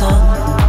song